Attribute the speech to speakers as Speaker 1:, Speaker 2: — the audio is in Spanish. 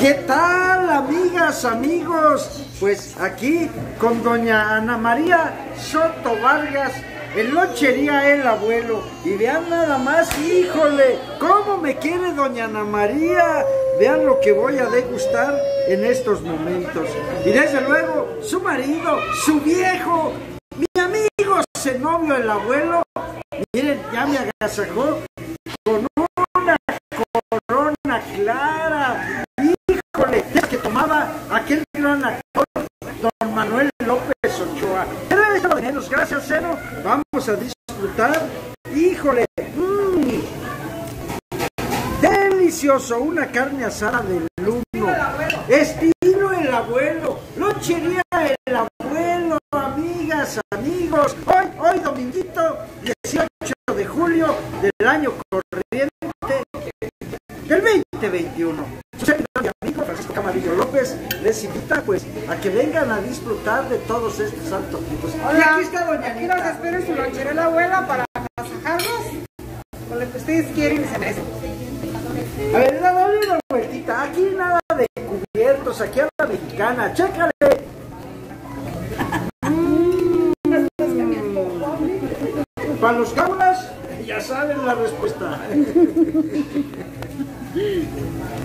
Speaker 1: ¿Qué tal, amigas, amigos? Pues aquí con doña Ana María Soto Vargas, en Lochería El Abuelo. Y vean nada más, híjole, cómo me quiere doña Ana María. Vean lo que voy a degustar en estos momentos. Y desde luego, su marido, su viejo, mi amigo, ese novio, el abuelo. Miren, ya me agasajó con una corona clara. Híjole, es que tomaba aquel gran actor, don Manuel López Ochoa. Era de menos, gracias, Cero. Vamos a disfrutar. Híjole, mmm, delicioso, una carne asada del luno. Estilo el abuelo, lochería el abuelo, amigas, amigos. Hoy, hoy dominguito, 18 de julio del año corriente del 2021. Su servidor y amigo Francisco Camarillo López les invita pues a que vengan a disfrutar de todos estos antojitos. Y
Speaker 2: Hola,
Speaker 1: aquí está doña
Speaker 2: aquí los espero en su lonchera la abuela para masajarlos con lo que ustedes quieren y se merecen.
Speaker 1: A ver, dale una vueltita. Aquí nada de cubiertos, aquí a la mexicana. Chécale. Mm. Para los cámaras, ya saben la respuesta.